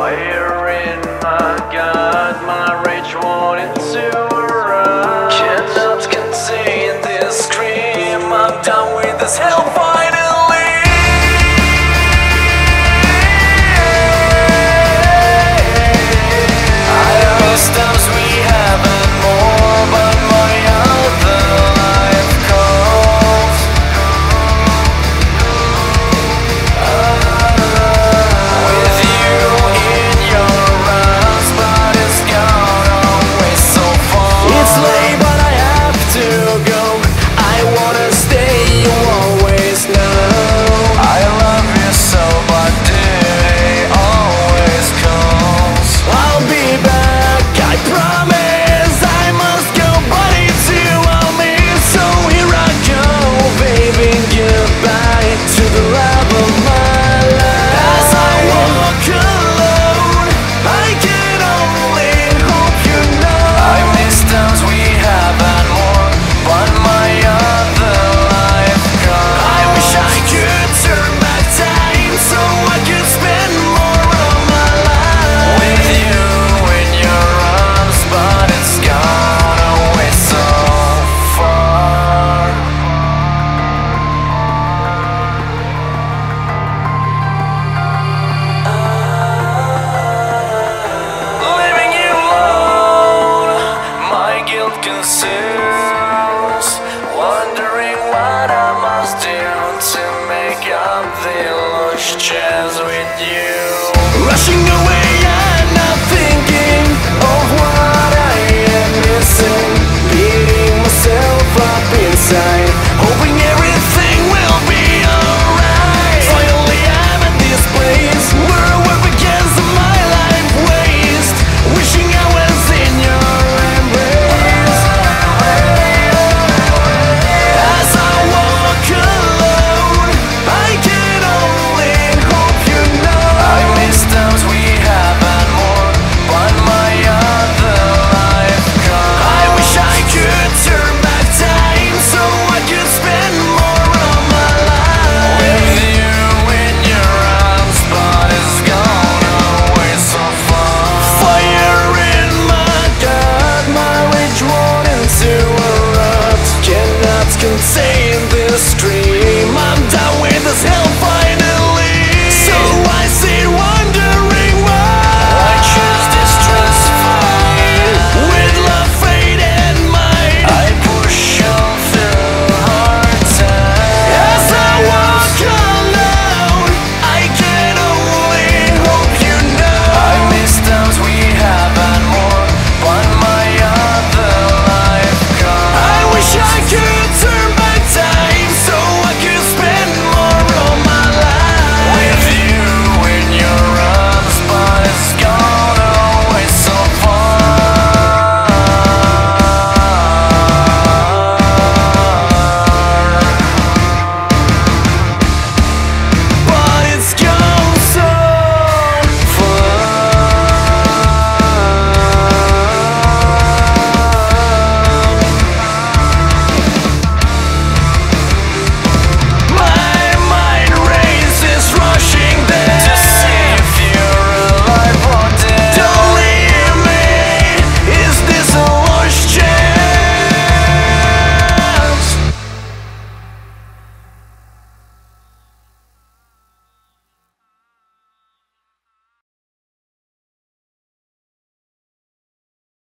Fire in my gut, guilt